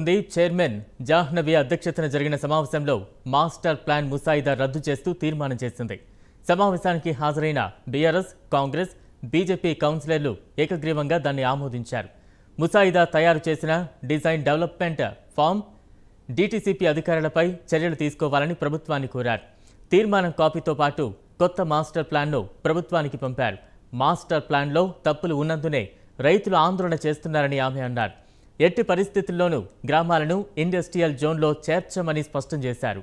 ఉంది. చైర్మన్ జాహ్నవి అధ్యక్షతన జరిగిన సమావేశంలో మాస్టర్ ప్లాన్ ముసాయిదా రద్దు చేస్తూ తీర్మానం చేసింది. సమావేశానికి హాజరైన బీఆర్ఎస్ కాంగ్రెస్ బీజేపీ కౌన్సిలర్లు ఏకగ్రీవంగా దాన్ని ఆమోదించారు. ముసాయిదా తయారు చేసిన డిజైన్ డెవలప్మెంట్ ఫామ్ డీటీసీపీ అధికారులపై చర్యలు తీసుకోవాలని ప్రభుత్వాన్ని కోరారు. తీర్మానం కాపీతో పాటు కొత్త మాస్టర్ ప్లాన్ను ప్రభుత్వానికి పంపారు. మాస్టర్ ప్లాన్లో తప్పులు ఉన్నందునే రైతులు ఆందోళన చేస్తున్నారని ఆమె అన్నారు. ఎట్టి పరిస్థితుల్లోనూ గ్రామాలను ఇండస్ట్రియల్ జోన్లో చేర్చమని స్పష్టం చేశారు.